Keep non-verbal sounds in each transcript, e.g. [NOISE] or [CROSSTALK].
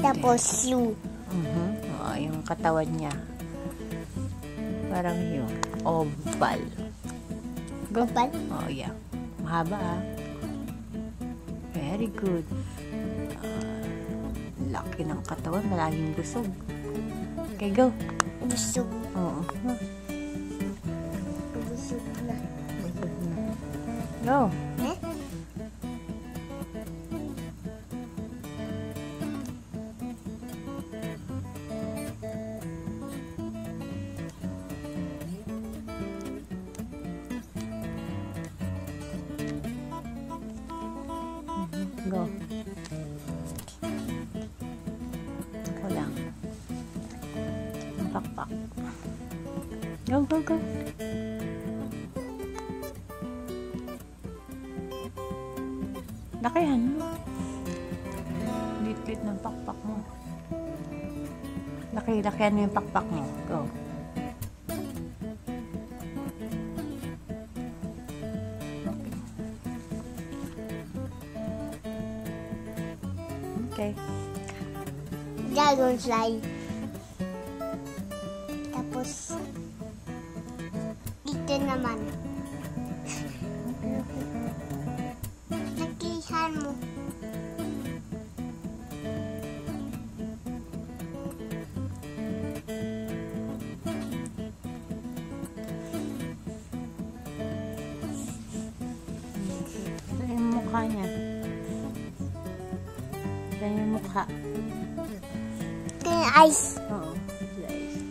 Tapos yung Mhm. Oo, yung katawan niya. Parang yung oval. Go. Oval? Oh, yeah. Mahaba ah. Very good. Ah, laki ng katawan. Malaging busog. Okay, go. busog. Oo. Busog na. Busog na. Go. Eh? Go. Ako lang. Ang pakpak. Go, go, go. Lakihan mo. Lit-lit ng pakpak mo. Laki, lakihan mo yung pakpak mo. Go. Okay. Dragonfly. Tapos, dito naman. Nakihan mo. Yung mukha niya. Ito yung mukha. Ito yung eyes. Oo. Nice.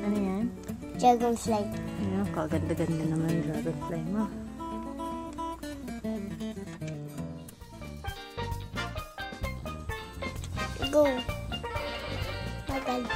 Ano yan? Dragonfly. Ayan, kaganda-ganda naman yung dragonfly mo. Go. Tagal.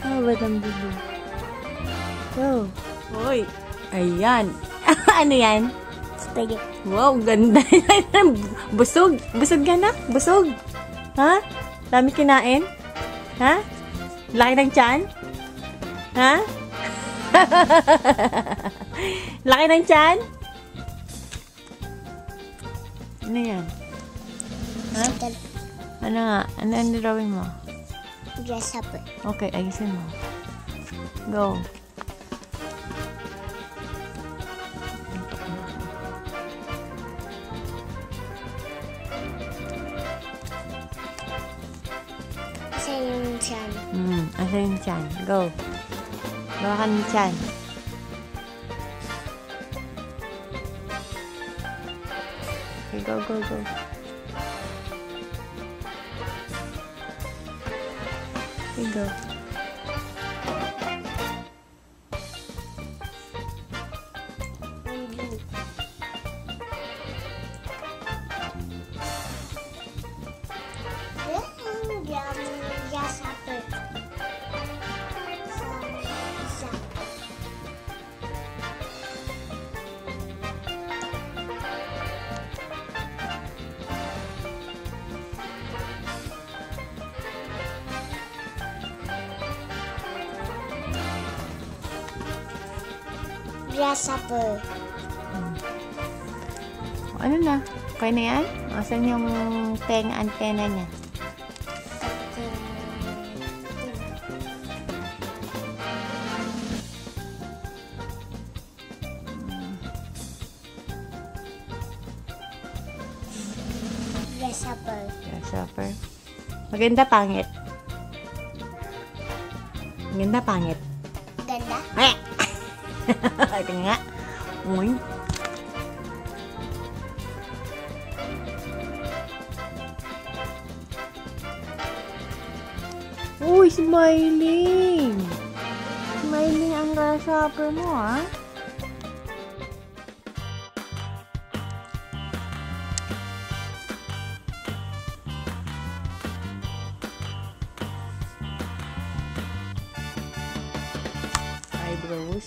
Haba ng bibig. Go. Hoy. Ayan. [LAUGHS] ano yan? Spaghetti. Wow, ganda. [LAUGHS] Busog. Busog ka na? Busog. Ha? Dami kinain? Ha? Laki ng tiyan? Ha? [LAUGHS] Laki ng tiyan? Ano yan? Ha? Ano nga? Ano ang drawing mo? Grasshopper. Okay, ayusin mo. Go. Yung siyan. Hmm, asa yung chan? Go. Gawa ka ng chan. Okay, go, go, go. Okay, go. Grasshopper. Ano na? Okay na yan? Asan yung tenga antena niya? Grasshopper. Grasshopper. Maganda, pangit. Maganda, pangit. [LAUGHS] Ito nga. Uy. Uy, smiling! Smiling ang grasshopper mo, ah. eyebrows.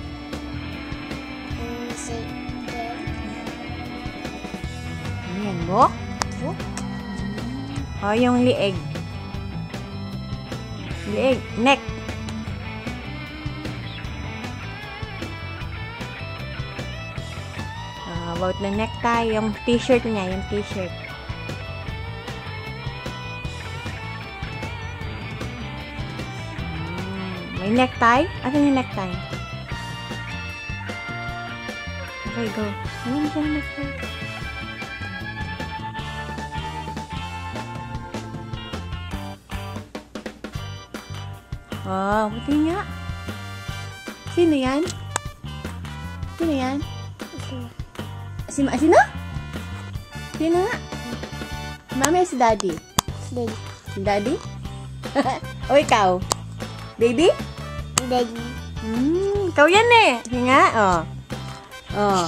Ayan mo. Book. O, yung lieg. Lieg. Neck. Ah, about the necktie, yung t-shirt niya, yung t-shirt. Hmm, May necktie? Ano yung necktie? Okay, go. Ano yung necktie? Oh, buti nga. Sino yan? Sino yan? Si Ma- sino? Sino nga? Mami si Daddy? Si Daddy? [LAUGHS] o ikaw? Baby? Then. Hmm, ikaw yan eh. Sige nga, oh. Oh.